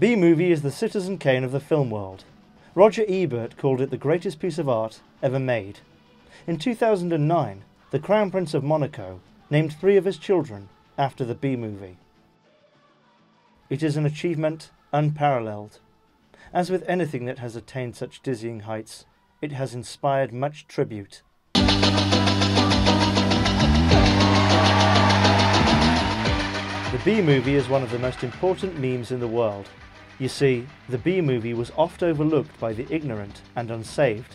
Bee Movie is the Citizen Kane of the film world. Roger Ebert called it the greatest piece of art ever made. In 2009, the Crown Prince of Monaco named three of his children after the Bee Movie. It is an achievement unparalleled. As with anything that has attained such dizzying heights, it has inspired much tribute. The Bee movie is one of the most important memes in the world. You see, the Bee movie was oft overlooked by the ignorant and unsaved,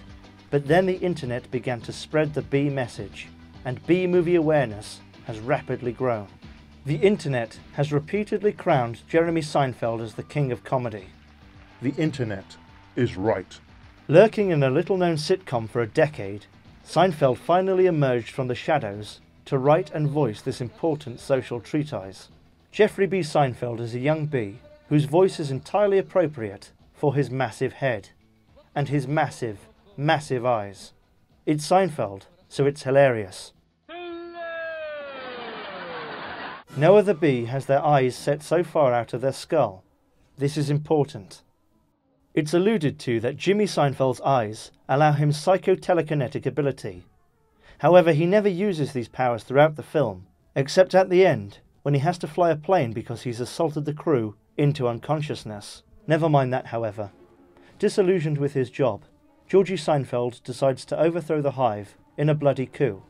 but then the internet began to spread the bee message, and Bee movie awareness has rapidly grown. The internet has repeatedly crowned Jeremy Seinfeld as the king of comedy. The internet is right. Lurking in a little known sitcom for a decade, Seinfeld finally emerged from the shadows to write and voice this important social treatise. Jeffrey B. Seinfeld is a young bee whose voice is entirely appropriate for his massive head and his massive, massive eyes. It's Seinfeld, so it's hilarious. No other bee has their eyes set so far out of their skull. This is important. It's alluded to that Jimmy Seinfeld's eyes allow him psychotelekinetic ability. However, he never uses these powers throughout the film, except at the end when he has to fly a plane because he's assaulted the crew into unconsciousness. Never mind that, however. Disillusioned with his job, Georgie Seinfeld decides to overthrow the hive in a bloody coup,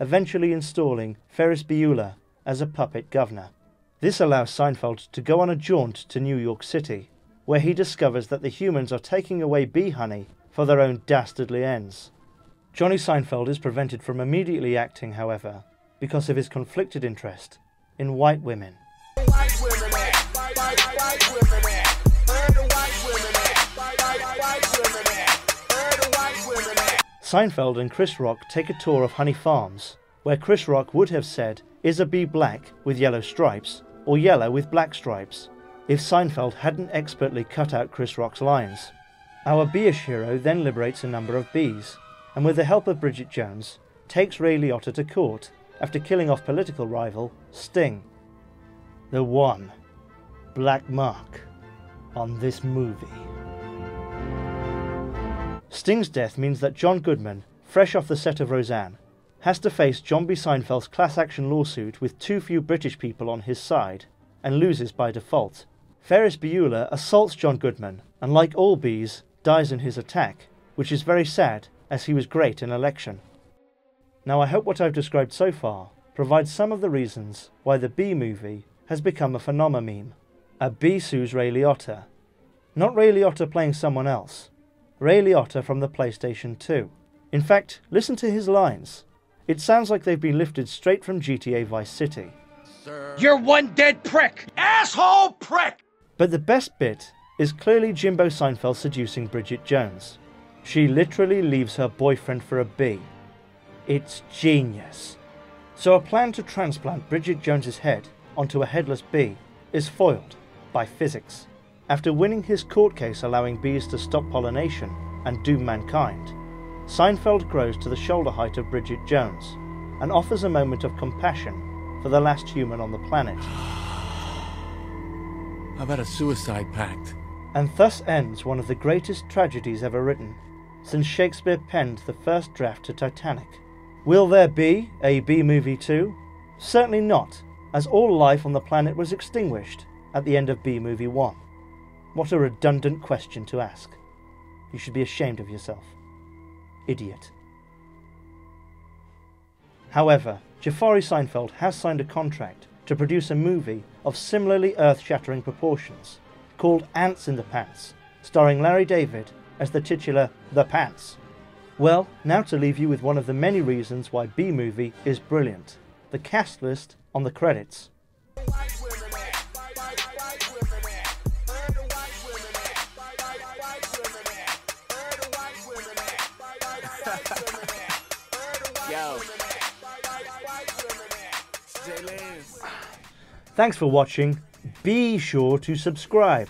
eventually installing Ferris Bueller as a puppet governor. This allows Seinfeld to go on a jaunt to New York City, where he discovers that the humans are taking away bee honey for their own dastardly ends. Johnny Seinfeld is prevented from immediately acting, however, because of his conflicted interest in white women. Seinfeld and Chris Rock take a tour of Honey Farms, where Chris Rock would have said, Is a bee black with yellow stripes, or yellow with black stripes, if Seinfeld hadn't expertly cut out Chris Rock's lines. Our beeish hero then liberates a number of bees, and with the help of Bridget Jones, takes Ray Liotta to court after killing off political rival Sting. The one black mark on this movie. Sting's death means that John Goodman, fresh off the set of Roseanne, has to face John B. Seinfeld's class action lawsuit with too few British people on his side and loses by default. Ferris Bueller assaults John Goodman and, like all bees, dies in his attack, which is very sad as he was great in election. Now, I hope what I've described so far provides some of the reasons why the Bee movie has become a phenomenon meme. A bee sues Ray Liotta. Not Ray Liotta playing someone else. Ray Liotta from the PlayStation 2. In fact, listen to his lines. It sounds like they've been lifted straight from GTA Vice City. Sir. You're one dead prick! Asshole prick! But the best bit is clearly Jimbo Seinfeld seducing Bridget Jones. She literally leaves her boyfriend for a bee. It's genius. So a plan to transplant Bridget Jones's head onto a headless bee is foiled by physics. After winning his court case allowing bees to stop pollination and doom mankind, Seinfeld grows to the shoulder height of Bridget Jones and offers a moment of compassion for the last human on the planet. How about a suicide pact? And thus ends one of the greatest tragedies ever written, since Shakespeare penned the first draft to Titanic. Will there be a Bee movie 2? Certainly not, as all life on the planet was extinguished at the end of Bee movie 1. What a redundant question to ask. You should be ashamed of yourself. Idiot. However, Jafari Seinfeld has signed a contract to produce a movie of similarly earth shattering proportions called Ants in the Pants, starring Larry David as the titular The Pants. Well, now to leave you with one of the many reasons why Bee Movie is brilliant the cast list on the credits. Thanks for watching. Be sure to subscribe.